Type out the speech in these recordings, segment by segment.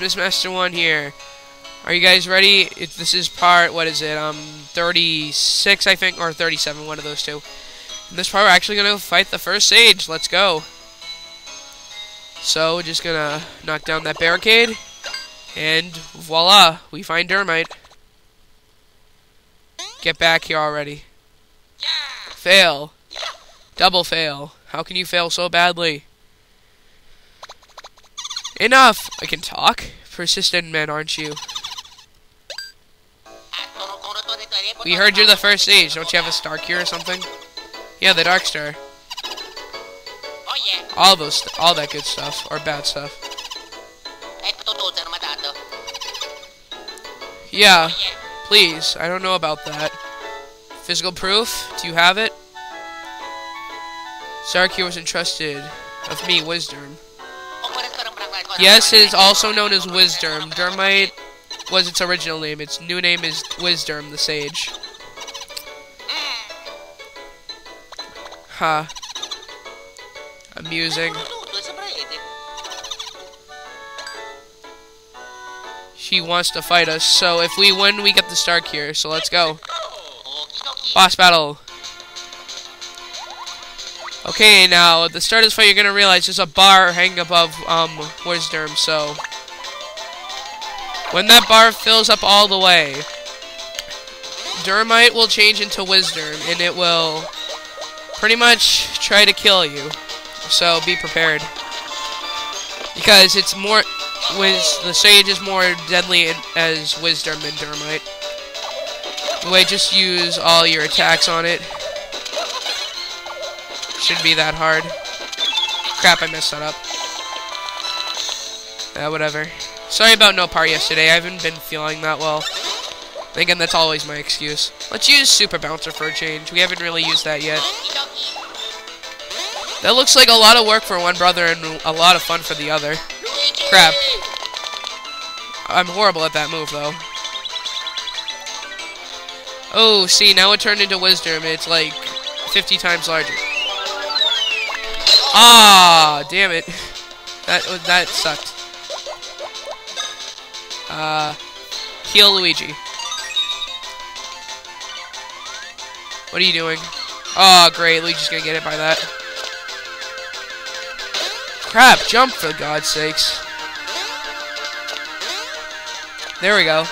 Master One here. Are you guys ready? It, this is part, what is it, um, 36, I think, or 37, one of those two. In this part, we're actually going to fight the first sage. Let's go. So, we're just going to knock down that barricade, and voila, we find Durmite. Get back here already. Fail. Double fail. How can you fail so badly? Enough! I can talk. Persistent men, aren't you? We heard you're the first sage. Don't you have a star cure or something? Yeah, the Dark Star. All those, all that good stuff, or bad stuff. Yeah, please. I don't know about that. Physical proof? Do you have it? Star cure was entrusted of me, Wisdurm. Yes, it is also known as Wisdurm. Durmite was its original name. Its new name is Wisdurm, the Sage. Huh. Amusing. She wants to fight us, so if we win, we get the Star here, so let's go. Boss battle. Okay, now, at the start of this fight, you're gonna realize there's a bar hanging above, um, Wisdurm, so... When that bar fills up all the way, Durmite will change into Wisdurm, and it will pretty much try to kill you. So, be prepared. Because it's more... Wiz the Sage is more deadly as Wisdurm than Durmite. Anyway, just use all your attacks on it. Shouldn't be that hard. Crap, I messed that up. Yeah, whatever. Sorry about no part yesterday. I haven't been feeling that well. Again, that's always my excuse. Let's use Super Bouncer for a change. We haven't really used that yet. That looks like a lot of work for one brother and a lot of fun for the other. Crap. I'm horrible at that move, though. Oh, see, now it turned into Wisdurm. It's like 50 times larger. Ah, damn it. That that sucked. Uh, heal Luigi. What are you doing? Oh, great. Luigi's gonna get it by that. Crap, jump for God's sakes. There we go.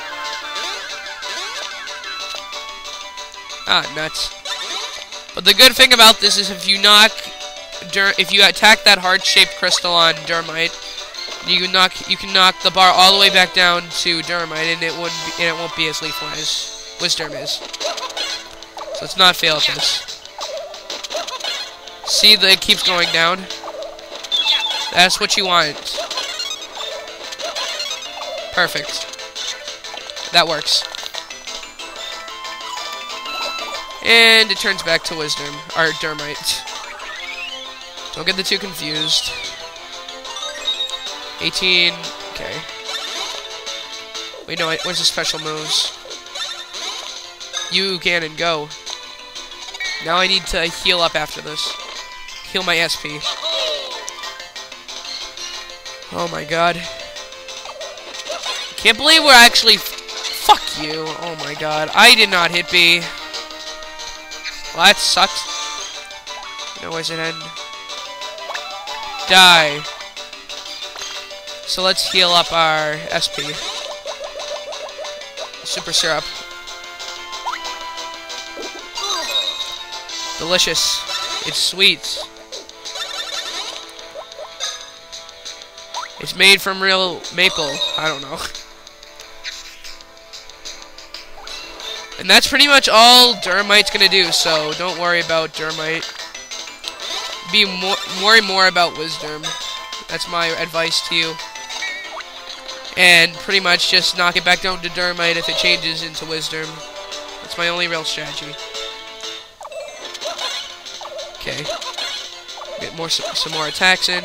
Ah, nuts. But the good thing about this is if you knock if you attack that heart-shaped crystal on Durmite, you can knock you can knock the bar all the way back down to Durmite, and it wouldn't be, and it won't be as lethal as Wisdurm is. So let's not fail at this. See, that it keeps going down. That's what you want. Perfect. That works. And it turns back to Wisdurm, or Durmite. Don't get the two confused. 18. Okay. Wait, no, where's the special moves? You can and go. Now I need to heal up after this. Heal my SP. Oh my god. Can't believe we're actually... Fuck you. Oh my god. I did not hit B. Well, that sucks. No, where's it end? Die. So let's heal up our SP. Super syrup. Delicious. It's sweet. It's made from real maple. I don't know. And that's pretty much all Durmite's gonna do, so don't worry about Durmite. Be more, worry more about Wisdurm. That's my advice to you. And pretty much just knock it back down to Durmite if it changes into Wisdurm. That's my only real strategy. Okay. Get more some more attacks in.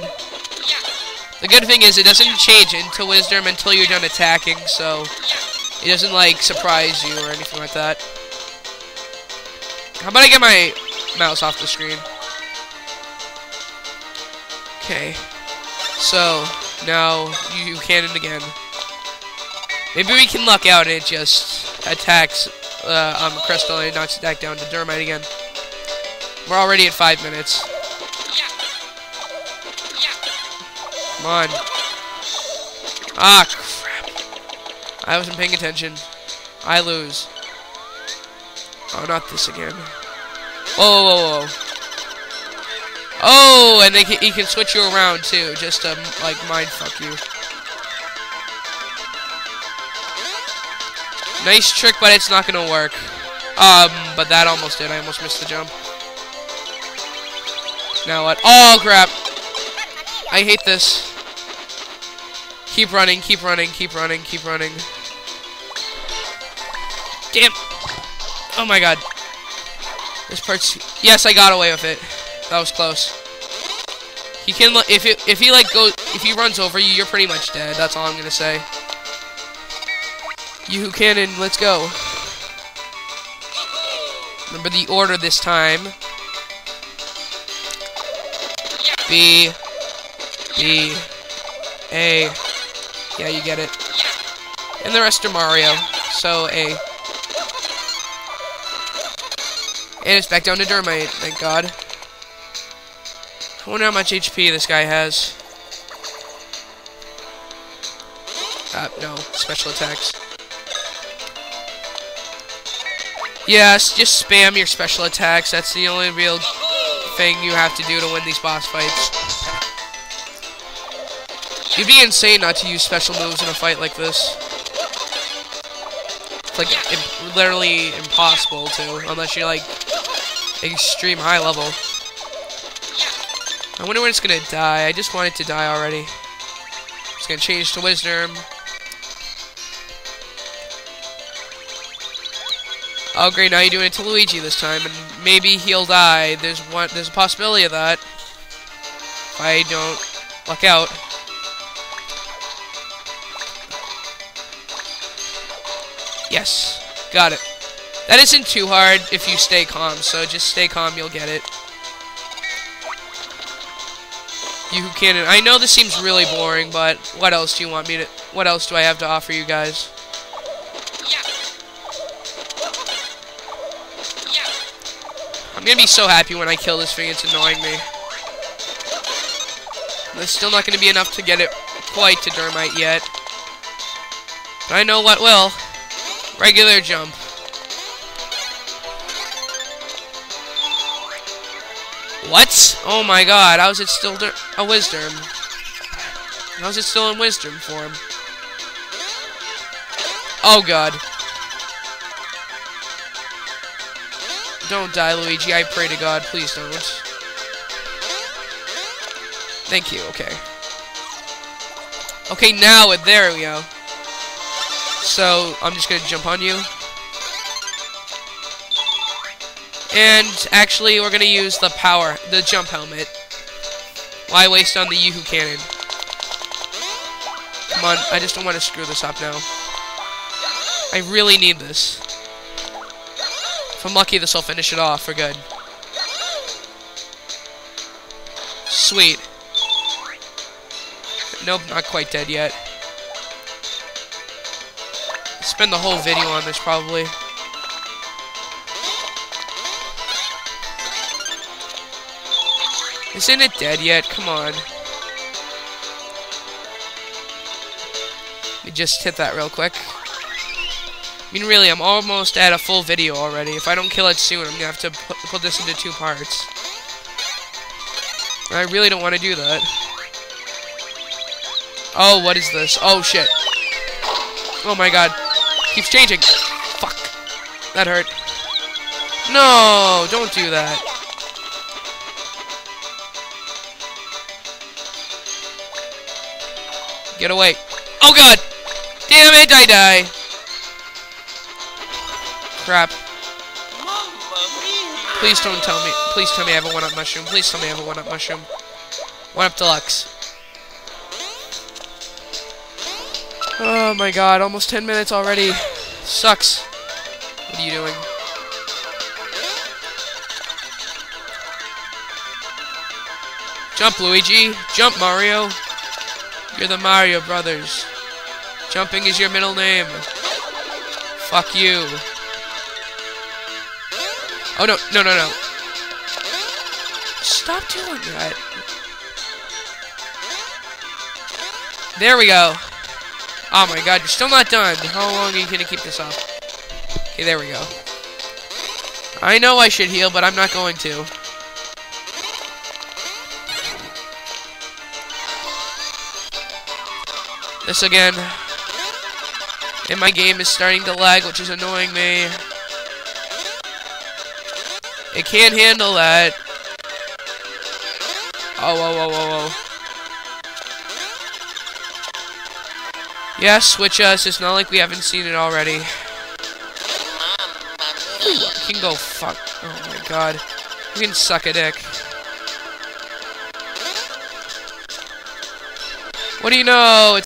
The good thing is it doesn't change into Wisdurm until you're done attacking, so it doesn't like surprise you or anything like that. How about I get my mouse off the screen? Okay. So now you, you cannon again. Maybe we can luck out and it just attacks uh, um, Crystal and it knocks it back down to Durmite again. We're already at five minutes. Come on. Ah, crap. I wasn't paying attention. I lose. Oh, not this again. Whoa, whoa, whoa. Oh, and they can, he can switch you around too, just to like mind fuck you. Nice trick, but it's not gonna work. Um, but that almost did. I almost missed the jump. Now what? Oh crap! I hate this. Keep running, keep running, keep running, keep running. Damn! Oh my god. This part's... Yes, I got away with it. That was close. He can if it, if he like goes if he runs over you, you're pretty much dead. That's all I'm gonna say. You cannon, let's go. Remember the order this time. B B A Yeah, you get it. And the rest are Mario. So A. And it's back down to Durmite, thank God. I wonder how much HP this guy has. Uh, no, special attacks. Yes, just spam your special attacks. That's the only real thing you have to do to win these boss fights. You'd be insane not to use special moves in a fight like this. It's like imp literally impossible to, unless you're like extreme high level. I wonder when it's gonna die. I just want it to die already. It's gonna change to Wisdurm. Oh great, now you're doing it to Luigi this time, and maybe he'll die. There's one there's a possibility of that. If I don't luck out. Yes. Got it. That isn't too hard if you stay calm, so just stay calm, you'll get it. You who can. I know this seems really boring, but what else do you want me to... What else do I have to offer you guys? I'm gonna be so happy when I kill this thing, it's annoying me. There's still not gonna be enough to get it quite to Durmite yet. But I know what will. Regular jump. What? Oh my god, how is it still a Wisdurm? How is it still in Wisdurm form? Oh god. Don't die, Luigi. I pray to God, please don't. Thank you, okay. Okay, now there we go. So, I'm just gonna jump on you. And actually, we're gonna use the power, the jump helmet. Why waste on the Yoo-Hoo cannon? Come on, I just don't want to screw this up now. I really need this. If I'm lucky, this will finish it off for good. Sweet. Nope, not quite dead yet. Spend the whole video on this, probably. Isn't it dead yet? Come on. Let me just hit that real quick. I mean, really, I'm almost at a full video already. If I don't kill it soon, I'm gonna have to put, put this into two parts. I really don't want to do that. Oh, what is this? Oh, shit. Oh my god. Keeps changing. Fuck. That hurt. No, don't do that. Get away. Oh god! Damn it, I die! Crap. Please don't tell me. Please tell me I have a one-up mushroom. Please tell me I have a one-up mushroom. One-up deluxe. Oh my god, almost 10 minutes already. Sucks. What are you doing? Jump, Luigi. Jump, Mario. You're the Mario Brothers. Jumping is your middle name. Fuck you. Oh no, no, no, no. Stop doing that. There we go. Oh my god, you're still not done. How long are you gonna keep this up? Okay, there we go. I know I should heal, but I'm not going to. This again. And my game is starting to lag, which is annoying me. It can't handle that. Oh, whoa, whoa, whoa, whoa. Yeah, switch us. It's not like we haven't seen it already. You can go fuck. Oh my god. You can suck a dick. What do you know? It's